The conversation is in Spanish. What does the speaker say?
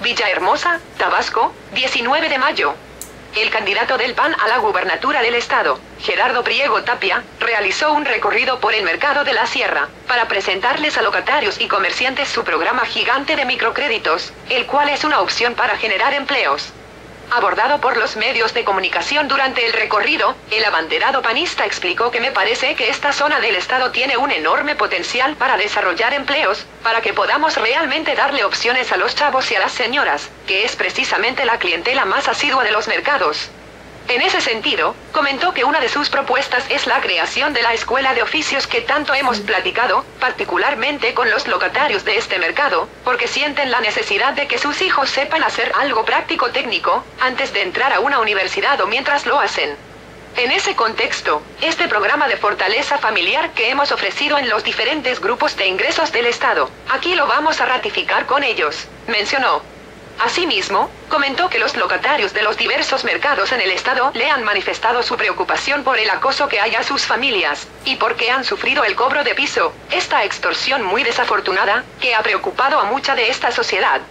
Villahermosa, Tabasco, 19 de mayo. El candidato del PAN a la gubernatura del estado, Gerardo Priego Tapia, realizó un recorrido por el mercado de la sierra, para presentarles a locatarios y comerciantes su programa gigante de microcréditos, el cual es una opción para generar empleos. Abordado por los medios de comunicación durante el recorrido, el abanderado panista explicó que me parece que esta zona del estado tiene un enorme potencial para desarrollar empleos, para que podamos realmente darle opciones a los chavos y a las señoras, que es precisamente la clientela más asidua de los mercados. En ese sentido, comentó que una de sus propuestas es la creación de la escuela de oficios que tanto hemos platicado, particularmente con los locatarios de este mercado, porque sienten la necesidad de que sus hijos sepan hacer algo práctico técnico, antes de entrar a una universidad o mientras lo hacen. En ese contexto, este programa de fortaleza familiar que hemos ofrecido en los diferentes grupos de ingresos del Estado, aquí lo vamos a ratificar con ellos, mencionó. Asimismo, comentó que los locatarios de los diversos mercados en el estado le han manifestado su preocupación por el acoso que hay a sus familias, y porque han sufrido el cobro de piso, esta extorsión muy desafortunada, que ha preocupado a mucha de esta sociedad.